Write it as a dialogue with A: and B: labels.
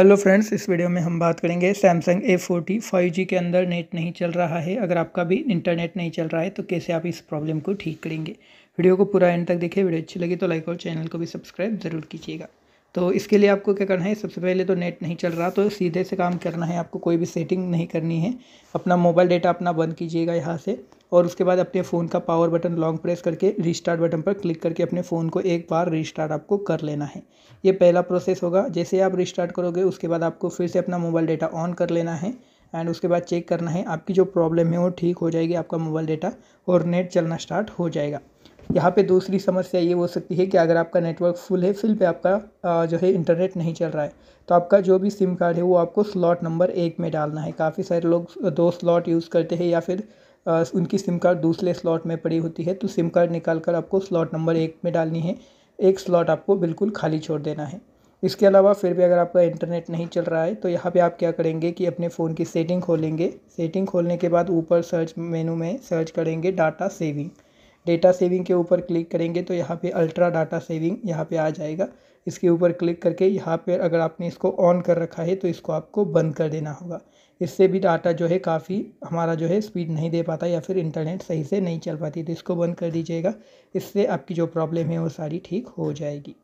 A: Hello friends इस video में हम बात करेंगे Samsung A forty five G के अंदर नेट नहीं चल रहा है। अगर आपका भी इंटरनेट नहीं चल रहा है तो कैसे आप इस प्रॉब्लम को ठीक करेंगे? वीडियो को पूरा एंड तक देखिए वीडियो अच्छी लगी तो लाइक और चैनल को भी सब्सक्राइब ज़रूर कीजिएगा। तो इसके लिए आपको क्या करना है? सबसे पहले तो नेट नहीं चल रहा तो सीधे से काम करना है। आपको कोई भी सेटिंग नहीं करनी है। अपना मोबाइल डेटा अपना बंद कीजिएगा यहाँ से। और उसके बाद अपने फ़ोन का पावर बटन लॉन्ग प्रेस करके रीस्टार्ट बटन पर क्लिक करके अपने फ़ोन को एक बार रीस्टार्ट आपको कर लेना है। ये पहला प्रोसेस होगा। जैसे आप रीस्टार्ट करोगे, उसके बाद आपको फिर से अपना मोबाइल डेटा ऑन कर लेना है एंड उसके बाद चेक करना है आपकी जो प्रॉब्लम है वो ठीक हो जाएगी, आपका मोबाइल डेटा और नेट चलना स्टार्ट हो जाएगा। यहाँ पे दूसरी समस्या ये हो सकती है कि अगर आपका नेटवर्क फुल है फिल पे आपका जो है इंटरनेट नहीं चल रहा है तो आपका जो भी सिम कार्ड है वो आपको स्लॉट नंबर एक में डालना है। काफ़ी सारे लोग दो स्लॉट यूज़ करते हैं या फिर उनकी सिम कार्ड दूसरे स्लॉट में पड़ी होती है तो सिम कार्ड निकाल कर आपको स्लॉट नंबर एक में डालनी है। एक स्लॉट आपको बिल्कुल खाली छोड़ देना है। इसके अलावा फिर भी अगर आपका इंटरनेट नहीं चल रहा है तो यहाँ पे आप क्या करेंगे कि अपने फ़ोन की सेटिंग खोलेंगे। सेटिंग खोलने के बाद ऊपर सर्च मेनू में सर्च करेंगे डाटा सेविंग। डेटा सेविंग के ऊपर क्लिक करेंगे तो यहाँ पे अल्ट्रा डाटा सेविंग यहाँ पे आ जाएगा। इसके ऊपर क्लिक करके यहाँ पे अगर आपने इसको ऑन कर रखा है तो इसको आपको बंद कर देना होगा। इससे भी डाटा जो है काफ़ी हमारा जो है स्पीड नहीं दे पाता या फिर इंटरनेट सही से नहीं चल पाती तो इसको बंद कर दीजिएगा। इससे आपकी जो प्रॉब्लम है वो सारी ठीक हो जाएगी।